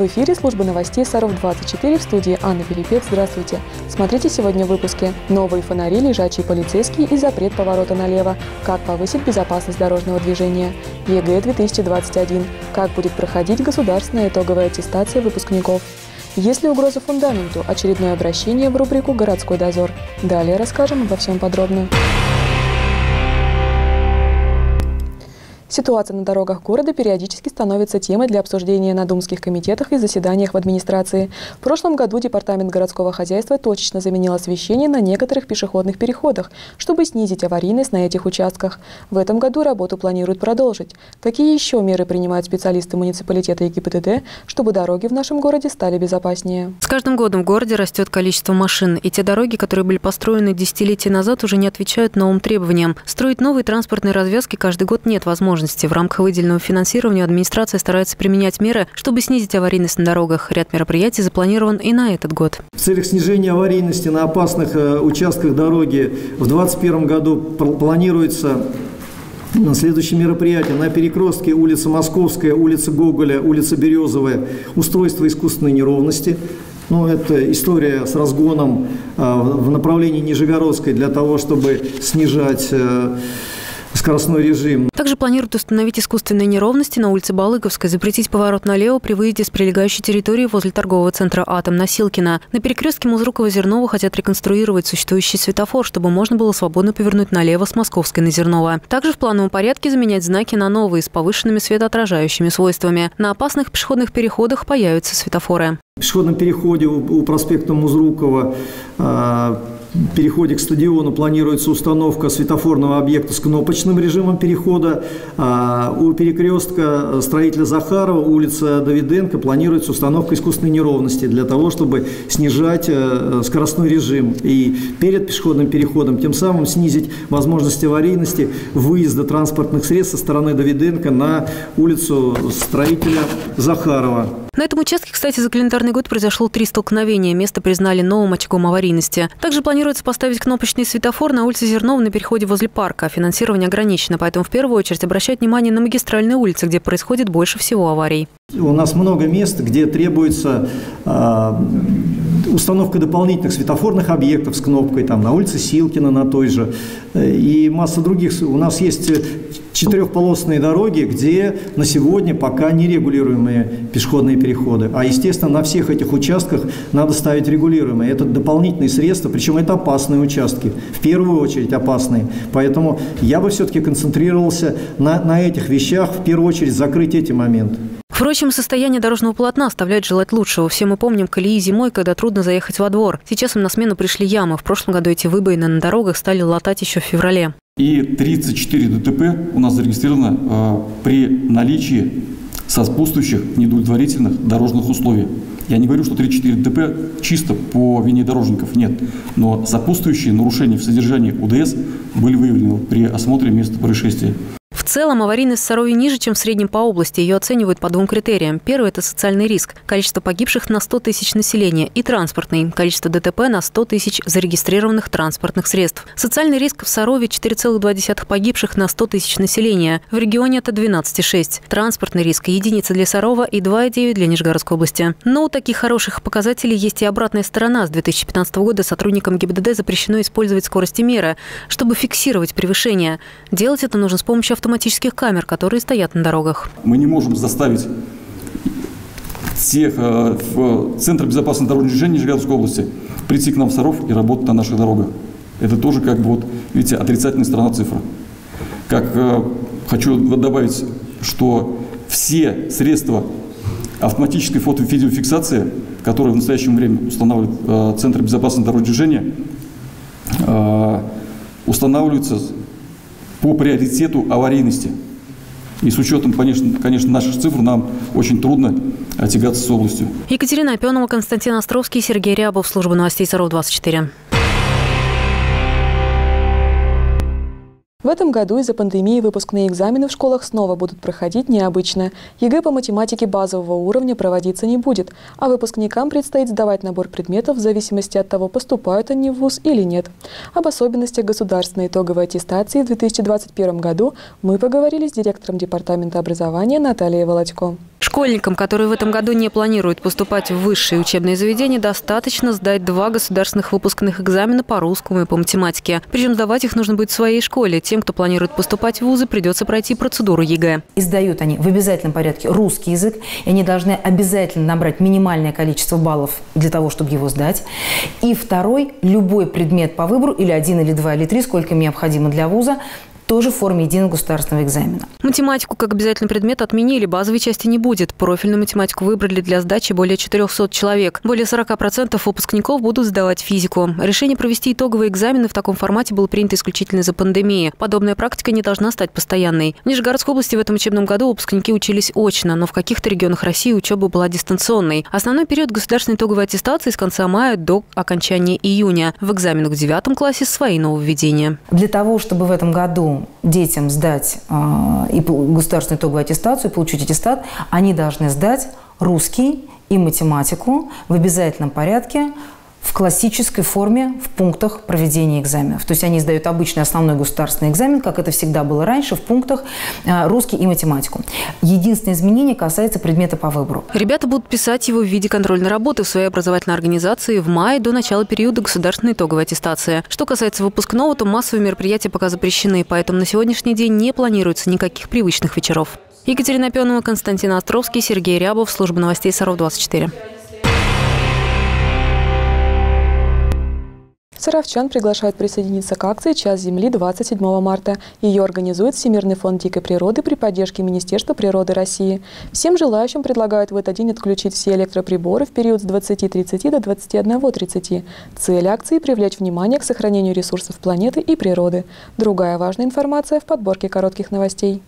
В эфире служба новостей Саров-24 в студии Анна Пилипец. Здравствуйте. Смотрите сегодня в выпуске. Новые фонари, лежачие полицейские и запрет поворота налево. Как повысить безопасность дорожного движения. ЕГЭ 2021. Как будет проходить государственная итоговая аттестация выпускников. Есть ли угроза фундаменту? Очередное обращение в рубрику «Городской дозор». Далее расскажем обо всем подробно. Ситуация на дорогах города периодически становится темой для обсуждения на думских комитетах и заседаниях в администрации. В прошлом году Департамент городского хозяйства точечно заменил освещение на некоторых пешеходных переходах, чтобы снизить аварийность на этих участках. В этом году работу планируют продолжить. Какие еще меры принимают специалисты муниципалитета и ГИБДД, чтобы дороги в нашем городе стали безопаснее? С каждым годом в городе растет количество машин, и те дороги, которые были построены десятилетия назад, уже не отвечают новым требованиям. Строить новые транспортные развязки каждый год нет возможности возможности. В рамках выделенного финансирования администрация старается применять меры, чтобы снизить аварийность на дорогах. Ряд мероприятий запланирован и на этот год. В целях снижения аварийности на опасных э, участках дороги в 2021 году планируется Следующее мероприятие на перекрестке улица Московская, улица Гоголя, улица Березовая, устройство искусственной неровности. Ну, это история с разгоном э, в направлении Нижегородской для того, чтобы снижать э, скоростной режим. Также планируют установить искусственные неровности на улице Балыковской, запретить поворот налево при выезде с прилегающей территории возле торгового центра «Атом» на Силкина. На перекрестке Музрукова-Зернова хотят реконструировать существующий светофор, чтобы можно было свободно повернуть налево с Московской на Зернова. Также в плановом порядке заменять знаки на новые с повышенными светоотражающими свойствами. На опасных пешеходных переходах появятся светофоры. Пешеходном переходе у, проспекта Музрукова а, переходе к стадиону планируется установка светофорного объекта с кнопочным режимом перехода. А у перекрестка строителя Захарова, улица Давиденко, планируется установка искусственной неровности для того, чтобы снижать э, скоростной режим и перед пешеходным переходом, тем самым снизить возможность аварийности выезда транспортных средств со стороны Давиденко на улицу строителя Захарова. На этом участке, кстати, за календарный год произошло три столкновения. Место признали новым очагом аварийности. Также планируется поставить кнопочный светофор на улице Зернова на переходе возле парка. Финансирование ограничено, поэтому в первую очередь обращать внимание на магистральные улицы, где происходит больше всего аварий. У нас много мест, где требуется э, установка дополнительных светофорных объектов с кнопкой, там на улице Силкина на той же, и масса других. У нас есть четырехполосные дороги, где на сегодня пока нерегулируемые пешеходные переходы. А, естественно, на всех этих участках надо ставить регулируемые. Это дополнительные средства, причем это опасные участки, в первую очередь опасные. Поэтому я бы все-таки концентрировался на, на этих вещах, в первую очередь закрыть эти моменты. Впрочем, состояние дорожного полотна оставляет желать лучшего. Все мы помним колеи зимой, когда трудно заехать во двор. Сейчас им на смену пришли ямы. В прошлом году эти выбоины на дорогах стали латать еще в феврале. И 34 ДТП у нас зарегистрировано э, при наличии сопутствующих недовлетворительных дорожных условий. Я не говорю, что 34 ДТП чисто по вине дорожников, нет. Но сопутствующие нарушения в содержании УДС были выявлены при осмотре места происшествия целом аварийность в Сарове ниже, чем в среднем по области. Ее оценивают по двум критериям. Первый – это социальный риск, количество погибших на 100 тысяч населения, и транспортный, количество ДТП на 100 тысяч зарегистрированных транспортных средств. Социальный риск в Сарове 4,2 погибших на 100 тысяч населения. В регионе это 12,6. Транспортный риск – единица для Сарова и 2,9 для Нижегородской области. Но у таких хороших показателей есть и обратная сторона. С 2015 года сотрудникам ГИБДД запрещено использовать скорости меры, чтобы фиксировать превышение. Делать это нужно с помощью автоматических автоматических камер, которые стоят на дорогах. Мы не можем заставить всех э, в Центр безопасности дорожного движения Нижегородской области прийти к нам в Саров и работать на наших дорогах. Это тоже как бы вот, видите, отрицательная сторона цифры. Как э, хочу добавить, что все средства автоматической фото- и видеофиксации, которые в настоящее время устанавливает э, Центр безопасности дорожного движения, э, устанавливаются по приоритету аварийности. И с учетом, конечно, конечно, наших цифр нам очень трудно тягаться с областью. Екатерина Опенова, Константин Островский, Сергей Рябов, служба новостей Саров 24. В этом году из-за пандемии выпускные экзамены в школах снова будут проходить необычно. ЕГЭ по математике базового уровня проводиться не будет, а выпускникам предстоит сдавать набор предметов в зависимости от того, поступают они в ВУЗ или нет. Об особенностях государственной итоговой аттестации в 2021 году мы поговорили с директором Департамента образования Натальей Володько. Школьникам, которые в этом году не планируют поступать в высшие учебные заведения, достаточно сдать два государственных выпускных экзамена по русскому и по математике. Причем сдавать их нужно будет в своей школе. Тем, кто планирует поступать в вузы, придется пройти процедуру ЕГЭ. И сдают они в обязательном порядке русский язык, и они должны обязательно набрать минимальное количество баллов для того, чтобы его сдать. И второй, любой предмет по выбору, или один, или два, или три, сколько необходимо для вуза, тоже в форме единого государственного экзамена. Математику как обязательный предмет отменили, базовой части не будет. Профильную математику выбрали для сдачи более 400 человек. Более 40% выпускников будут сдавать физику. Решение провести итоговые экзамены в таком формате было принято исключительно из-за пандемии. Подобная практика не должна стать постоянной. В Нижегородской области в этом учебном году выпускники учились очно, но в каких-то регионах России учеба была дистанционной. Основной период государственной итоговой аттестации с конца мая до окончания июня. В экзаменах в девятом классе свои нововведения. Для того, чтобы в этом году детям сдать э, и государственную итоговую аттестацию, получить аттестат, они должны сдать русский и математику в обязательном порядке в классической форме в пунктах проведения экзаменов. То есть они сдают обычный основной государственный экзамен, как это всегда было раньше, в пунктах э, русский и математику. Единственное изменение касается предмета по выбору. Ребята будут писать его в виде контрольной работы в своей образовательной организации в мае до начала периода государственной итоговой аттестации. Что касается выпускного, то массовые мероприятия пока запрещены, поэтому на сегодняшний день не планируется никаких привычных вечеров. Екатерина Пенова, Константин Островский, Сергей Рябов, Служба новостей Саров-24. Саровчан приглашают присоединиться к акции «Час земли» 27 марта. Ее организует Всемирный фонд дикой природы при поддержке Министерства природы России. Всем желающим предлагают в этот день отключить все электроприборы в период с 20.30 до 21.30. Цель акции – привлечь внимание к сохранению ресурсов планеты и природы. Другая важная информация в подборке коротких новостей.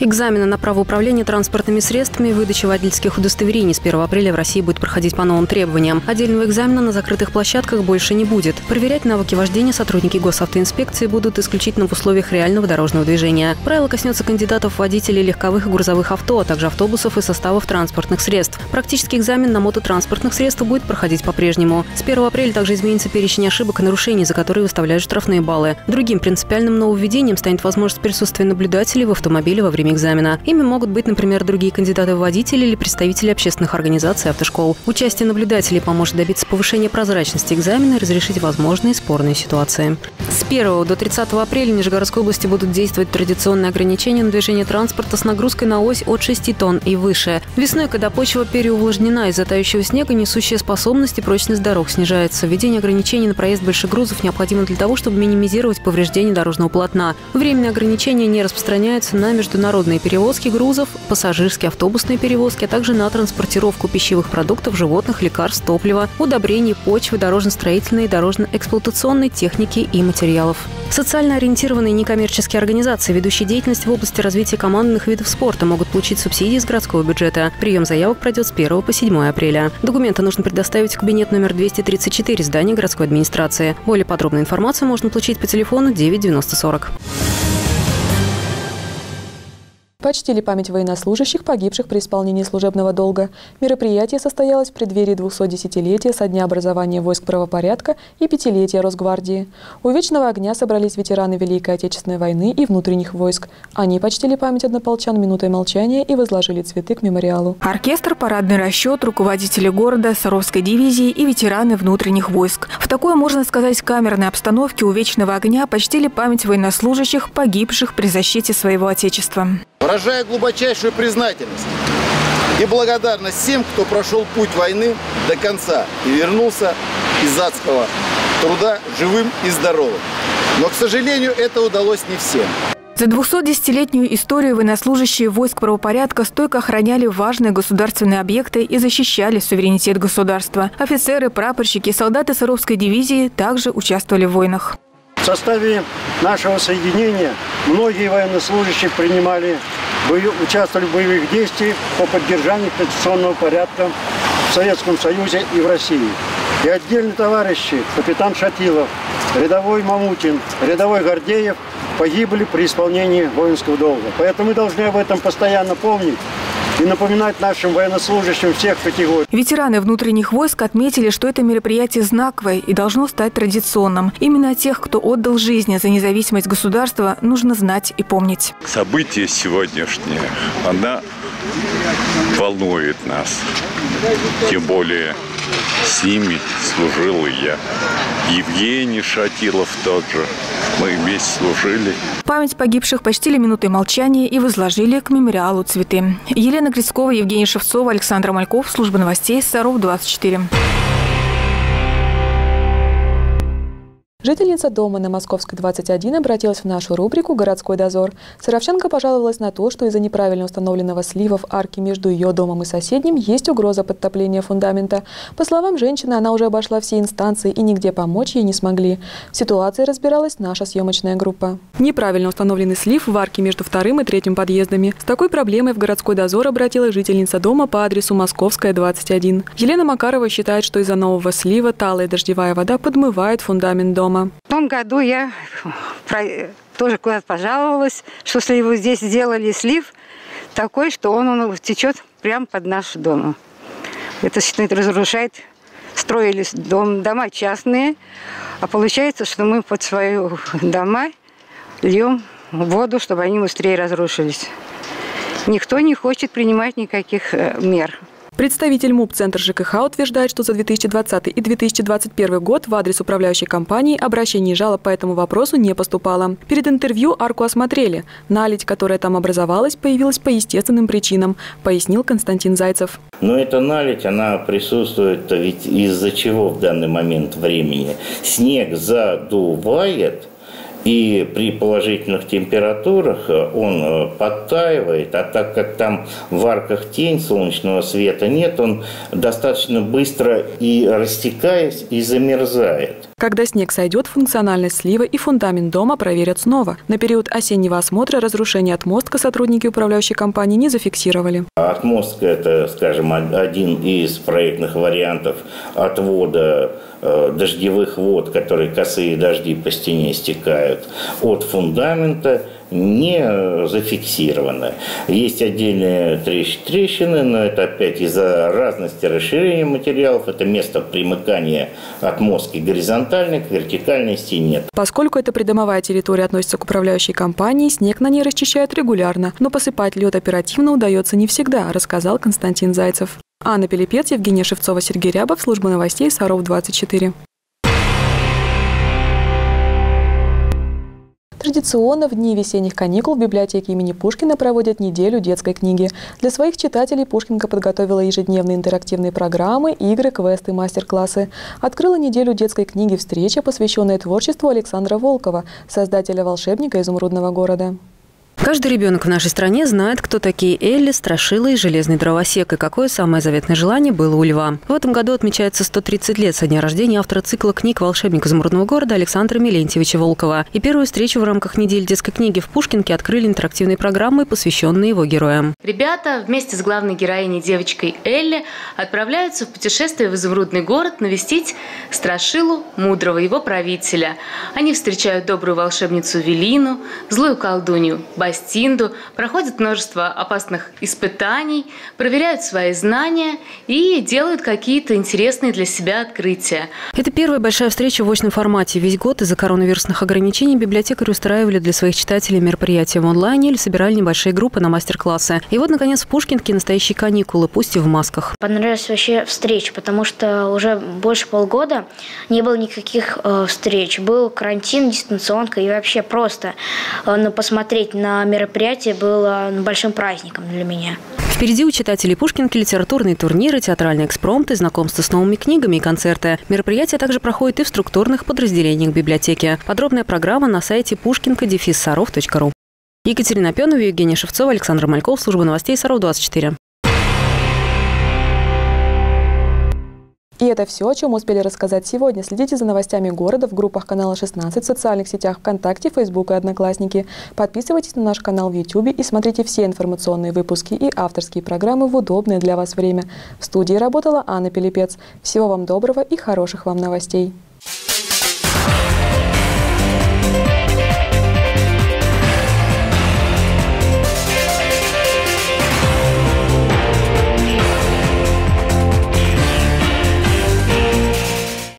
Экзамены на право управления транспортными средствами и выдачи водительских удостоверений с 1 апреля в России будет проходить по новым требованиям. Отдельного экзамена на закрытых площадках больше не будет. Проверять навыки вождения сотрудники госавтоинспекции будут исключительно в условиях реального дорожного движения. Правило коснется кандидатов водителей легковых и грузовых авто, а также автобусов и составов транспортных средств. Практический экзамен на мототранспортных средствах будет проходить по-прежнему. С 1 апреля также изменится перечень ошибок и нарушений, за которые выставляют штрафные баллы. Другим принципиальным нововведением станет возможность присутствия наблюдателей в автомобиле во время время экзамена. Ими могут быть, например, другие кандидаты в водители или представители общественных организаций автошкол. Участие наблюдателей поможет добиться повышения прозрачности экзамена и разрешить возможные спорные ситуации. С 1 до 30 апреля в Нижегородской области будут действовать традиционные ограничения на движение транспорта с нагрузкой на ось от 6 тонн и выше. Весной, когда почва переувлажнена из-за тающего снега, несущая способность и прочность дорог снижается. Введение ограничений на проезд больших грузов необходимо для того, чтобы минимизировать повреждения дорожного полотна. Временные ограничения не распространяются на международные международные перевозки грузов, пассажирские автобусные перевозки, а также на транспортировку пищевых продуктов, животных, лекарств, топлива, удобрений, почвы, дорожно-строительной и дорожно-эксплуатационной техники и материалов. Социально ориентированные некоммерческие организации, ведущие деятельность в области развития командных видов спорта, могут получить субсидии из городского бюджета. Прием заявок пройдет с 1 по 7 апреля. Документы нужно предоставить в кабинет номер 234 здания городской администрации. Более подробную информацию можно получить по телефону 99040. Почтили память военнослужащих, погибших при исполнении служебного долга. Мероприятие состоялось в преддверии 210-летия со дня образования войск правопорядка и пятилетия Росгвардии. У Вечного огня собрались ветераны Великой Отечественной войны и внутренних войск. Они почтили память однополчан минутой молчания и возложили цветы к мемориалу. Оркестр, парадный расчет, руководители города, Саровской дивизии и ветераны внутренних войск. В такой, можно сказать, камерной обстановке у Вечного огня почтили память военнослужащих, погибших при защите своего Отечества выражая глубочайшую признательность и благодарность всем, кто прошел путь войны до конца и вернулся из адского труда живым и здоровым. Но, к сожалению, это удалось не всем. За 210-летнюю историю военнослужащие войск правопорядка стойко охраняли важные государственные объекты и защищали суверенитет государства. Офицеры, прапорщики, солдаты Саровской дивизии также участвовали в войнах. Составе нашего соединения многие военнослужащие принимали, участвовали в боевых действиях по поддержанию конституционного порядка в Советском Союзе и в России. И отдельные товарищи, капитан Шатилов, рядовой Мамутин, рядовой Гордеев погибли при исполнении воинского долга. Поэтому мы должны об этом постоянно помнить и напоминать нашим военнослужащим всех категорий. Ветераны внутренних войск отметили, что это мероприятие знаковое и должно стать традиционным. Именно о тех, кто отдал жизни за независимость государства, нужно знать и помнить. Событие сегодняшнее, она волнует нас. Тем более с ними служил и я. Евгений Шатилов тот же. Мы вместе служили. Память погибших почтили минутой молчания и возложили к мемориалу цветы. Елена Крицкова, Евгений Шевцова, Александр Мальков. Служба новостей Саров 24. Жительница дома на Московской 21 обратилась в нашу рубрику «Городской дозор». Саровченко пожаловалась на то, что из-за неправильно установленного слива в арке между ее домом и соседним есть угроза подтопления фундамента. По словам женщины, она уже обошла все инстанции и нигде помочь ей не смогли. В ситуации разбиралась наша съемочная группа. Неправильно установленный слив в арке между вторым и третьим подъездами. С такой проблемой в городской дозор обратилась жительница дома по адресу Московская, 21. Елена Макарова считает, что из-за нового слива талая дождевая вода подмывает фундамент дома дома. В том году я тоже куда-то пожаловалась, что сливу здесь сделали слив такой, что он, он течет прямо под наш дом. Это, это разрушает. Строили дом, дома частные, а получается, что мы под свои дома льем воду, чтобы они быстрее разрушились. Никто не хочет принимать никаких э, мер. Представитель МУП Центр ЖКХ утверждает, что за 2020 и 2021 год в адрес управляющей компании обращений и жалоб по этому вопросу не поступало. Перед интервью арку осмотрели. Наледь, которая там образовалась, появилась по естественным причинам, пояснил Константин Зайцев. Но эта наледь, она присутствует ведь из-за чего в данный момент времени? Снег задувает, и при положительных температурах э, он э, подтаивает, а так как там в арках тень, солнечного света нет, он достаточно быстро и растекаясь, и замерзает. Когда снег сойдет, функциональность слива и фундамент дома проверят снова. На период осеннего осмотра разрушение отмостка сотрудники управляющей компании не зафиксировали. Отмостка – это, скажем, один из проектных вариантов отвода э, дождевых вод, которые косые дожди по стене стекают, от фундамента – не зафиксировано. Есть отдельные трещины, но это опять из-за разности расширения материалов. Это место примыкания отмостки горизонтальной к вертикальной стене. Поскольку эта придомовая территория относится к управляющей компании, снег на ней расчищают регулярно, но посыпать лед оперативно удается не всегда, рассказал Константин Зайцев. Анна Пелепец, Евгения Шевцова, Сергей Рябов, служба новостей Саров 24. Традиционно в дни весенних каникул в библиотеке имени Пушкина проводят неделю детской книги. Для своих читателей Пушкинка подготовила ежедневные интерактивные программы, игры, квесты, мастер-классы. Открыла неделю детской книги встреча, посвященная творчеству Александра Волкова, создателя «Волшебника изумрудного города». Каждый ребенок в нашей стране знает, кто такие Элли, Страшила и Железный дровосек, и какое самое заветное желание было у льва. В этом году отмечается 130 лет со дня рождения автора цикла книг «Волшебник изумрудного города» Александра Милентьевича Волкова. И первую встречу в рамках недели детской книги в Пушкинке открыли интерактивные программы, посвященные его героям. Ребята вместе с главной героиней девочкой Элли отправляются в путешествие в изумрудный город навестить Страшилу, мудрого его правителя. Они встречают добрую волшебницу Велину, злую колдунью Бастинду, проходят множество опасных испытаний, проверяют свои знания и делают какие-то интересные для себя открытия. Это первая большая встреча в очном формате. Весь год из-за коронавирусных ограничений библиотекари устраивали для своих читателей мероприятия в онлайне или собирали небольшие группы на мастер-классы. И вот, наконец, в Пушкинке настоящие каникулы, пусть и в масках. Понравилась вообще встреча, потому что уже больше полгода не было никаких э, встреч. Был карантин, дистанционка и вообще просто э, ну, посмотреть на мероприятие было большим праздником для меня. Впереди у читателей Пушкинки литературные турниры, театральные экспромты, знакомства с новыми книгами и концерты. Мероприятие также проходит и в структурных подразделениях библиотеки. Подробная программа на сайте pushkinka-саров.ру. Екатерина Пенова, Евгения Шевцова, Александр Мальков, служба новостей Саров 24. И это все, о чем успели рассказать сегодня. Следите за новостями города в группах канала 16, в социальных сетях ВКонтакте, Фейсбук и Одноклассники. Подписывайтесь на наш канал в YouTube и смотрите все информационные выпуски и авторские программы в удобное для вас время. В студии работала Анна Пилипец. Всего вам доброго и хороших вам новостей.